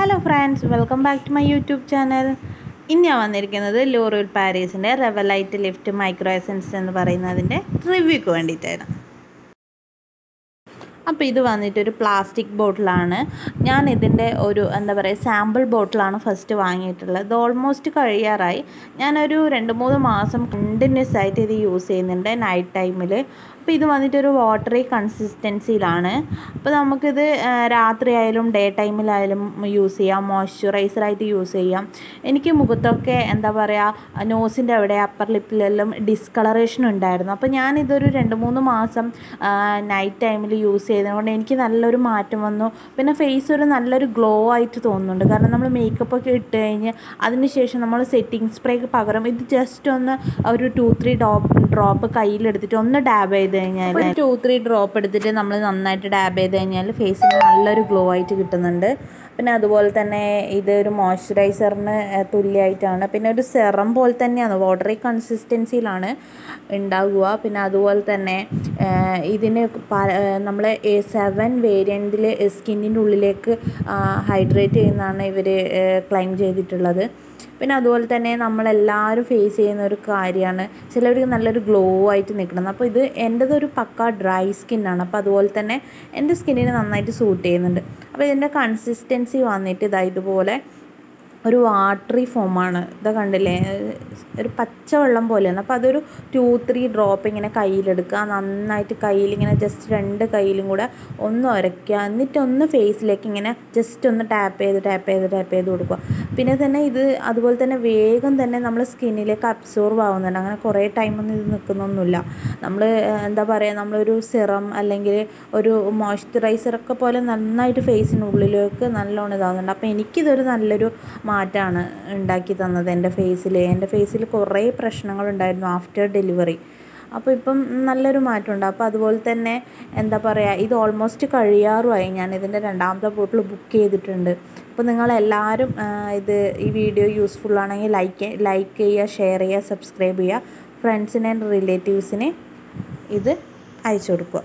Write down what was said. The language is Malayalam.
Hello friends welcome back to my YouTube channel ഇന്ന് ഞാൻ വന്നിരിക്കുന്നത് ലോറിയൽ പാരീസിന്റെ റെവലൈറ്റ് ലിഫ്റ്റ് മൈക്രോ എസൻസ് എന്ന് പറയുന്നതിന്റെ റിവ്യൂക്ക് വേണ്ടിയിട്ടാണ്. അപ്പോൾ ഇത് വന്നിട്ട് ഒരു പ്ലാസ്റ്റിക് ബോട്ടിലാണ് ഞാൻ ഇതിന്റെ ഒരു എന്താ പറയുക സാമ്പിൾ ബോട്ടിലാണ് ഫസ്റ്റ് വാങ്ങിയിട്ടുള്ളത്. ഇത് ഓൾമോസ്റ്റ് കഴിയാറായി. ഞാനൊരു രണ്ട് മൂന്ന് മാസം കണ്ടിന്യൂസ് ആയിട്ട് ഇത് യൂസ് ചെയ്യുന്നുണ്ട് നൈറ്റ് ടൈമിൽ അപ്പോൾ ഇത് വന്നിട്ടൊരു വാട്ടറി കൺസിസ്റ്റൻസിയിലാണ് അപ്പോൾ നമുക്കിത് രാത്രി ആയാലും ഡേ ടൈമിലായാലും യൂസ് ചെയ്യാം. മോയ്സ്ചറൈസറായിട്ട് യൂസ് ചെയ്യാം. എനിക്ക് മുഖത്തൊക്കെ എന്താ പറയുക നോസിന്റെ അവിടെ അപ്പർ ലിപ്പിലെല്ലാം ഡിസ്കളറേഷൻ ഉണ്ടായിരുന്നു. അപ്പോൾ ഞാനിതൊരു രണ്ട് മൂന്ന് മാസം നൈറ്റ് ടൈമിൽ യൂസ് ചെയ്തതുകൊണ്ട് എനിക്ക് നല്ലൊരു മാറ്റം വന്നു. പിന്നെ ഫേസ് ഒരു നല്ലൊരു ഗ്ലോ ആയിട്ട് തോന്നുന്നുണ്ട്. കാരണം നമ്മൾ മേക്കപ്പ് ഒക്കെ ഇട്ട് കഴിഞ്ഞ് അതിന് ശേഷം നമ്മൾ സെറ്റിംഗ് സ്പ്രേക്ക് പകരം ഇത് ജസ്റ്റ് ഒന്ന് ഒരു ടു ത്രീ ഡോപ്പ് ഡ്രോപ്പ് കയ്യിലെടുത്തിട്ട് ഒന്ന് ഡാബ് ചെയ്ത് കഴിഞ്ഞാൽ ടു ത്രീ ഡ്രോപ്പ് എടുത്തിട്ട് നമ്മൾ നന്നായിട്ട് ഡാബ് ചെയ്ത് കഴിഞ്ഞാൽ ഫേസിന് നല്ലൊരു ഗ്ലോ ആയിട്ട് കിട്ടുന്നുണ്ട്. പിന്നെ അതുപോലെ തന്നെ ഇത് ഒരു മോയ്സ്ചറൈസറിന് തുല്യമായിട്ടാണ് പിന്നെ ഒരു സെറം പോലെ തന്നെയാണ്. വാട്ടറി കൺസിസ്റ്റൻസിയിലാണ് ഉണ്ടാകുക പിന്നെ അതുപോലെ തന്നെ ഇതിന് നമ്മൾ എ സെവൻ വേരിയന്റിൽ സ്കിന്നിന്റെ ഉള്ളിലേക്ക് ഹൈഡ്രേറ്റ് ചെയ്യുന്നതാണ് ഇവർ ക്ലെയിം ചെയ്തിട്ടുള്ളത്. പിന്നെ അതുപോലെ തന്നെ നമ്മളെല്ലാവരും ഫേസ് ചെയ്യുന്ന ഒരു കാര്യമാണ് ചിലവർക്ക് നല്ലൊരു ഗ്ലോ ആയിട്ട് നിൽക്കണം അപ്പോൾ ഇത് എന്റെതൊരു പക്ക ഡ്രൈ സ്കിന്നാണ് അപ്പോൾ അതുപോലെ തന്നെ എന്റെ സ്കിന്നിന് നന്നായിട്ട് സൂട്ട് ചെയ്യുന്നുണ്ട്. അപ്പോൾ ഇതിന്റെ കൺസിസ്റ്റൻസി വന്നിട്ട് ഇതാ ഇതുപോലെ ഒരു വാട്ടറി ഫോമാണ് ഇതാ കണ്ടില്ലേ? ഒരു പച്ചവെള്ളം പോലെയാണ്. അപ്പോൾ അതൊരു ടു ത്രീ ഡ്രോപ്പ് ഇങ്ങനെ കയ്യിലെടുക്കുക. നന്നായിട്ട് കയ്യിൽ ഇങ്ങനെ ജസ്റ്റ് രണ്ട് കയ്യിലും കൂടെ ഒന്ന് ഉരയ്ക്കുക എന്നിട്ട് ഒന്ന് ഫേസിലേക്ക് ഇങ്ങനെ ജസ്റ്റ് ഒന്ന് ടാപ്പ് ചെയ്ത് ടാപ്പ് ചെയ്ത് ടാപ്പ് ചെയ്ത് കൊടുക്കുക. പിന്നെ തന്നെ ഇത് അതുപോലെ തന്നെ വേഗം തന്നെ നമ്മൾ സ്കിന്നിലേക്ക് അബ്സോർവ് ആവുന്നുണ്ട്. അങ്ങനെ കുറേ ടൈമൊന്നും ഇത് നിൽക്കുന്നൊന്നുമില്ല നമ്മൾ എന്താ പറയുക നമ്മളൊരു സിറം അല്ലെങ്കിൽ ഒരു മോയ്സ്ചറൈസറൊക്കെ പോലെ നന്നായിട്ട് ഫേസിനുള്ളിലേക്ക് നല്ലോണം ഇതാകുന്നുണ്ട് അപ്പോൾ എനിക്കിതൊരു നല്ലൊരു മാറ്റമാണ് ഉണ്ടാക്കി തന്നത് എന്റെ ഫേസിൽ എന്റെ ഫേസിൽ കുറേ പ്രശ്നങ്ങളുണ്ടായിരുന്നു ആഫ്റ്റർ ഡെലിവറി. അപ്പോൾ ഇപ്പം നല്ലൊരു മാറ്റമുണ്ട്. അപ്പോൾ അതുപോലെ തന്നെ എന്താ പറയുക ഇത് ഓൾമോസ്റ്റ് കഴിയാറുമായി. ഞാൻ ഇതിന്റെ രണ്ടാമത്തെ ബോട്ടിൽ ബുക്ക് ചെയ്തിട്ടുണ്ട്. അപ്പോൾ നിങ്ങളെല്ലാവരും ഇത് ഈ വീഡിയോ യൂസ്ഫുൾ ആണെങ്കിൽ ലൈക്ക് ലൈക്ക് ചെയ്യുക ഷെയർ ചെയ്യുക സബ്സ്ക്രൈബ് ചെയ്യുക. ഫ്രണ്ട്സിനെ റിലേറ്റീവ്സിന് ഇത് അയച്ചു കൊടുക്കുക.